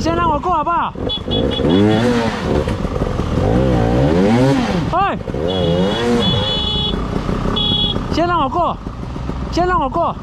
先让我过好不好？哎！先让我过先让我过。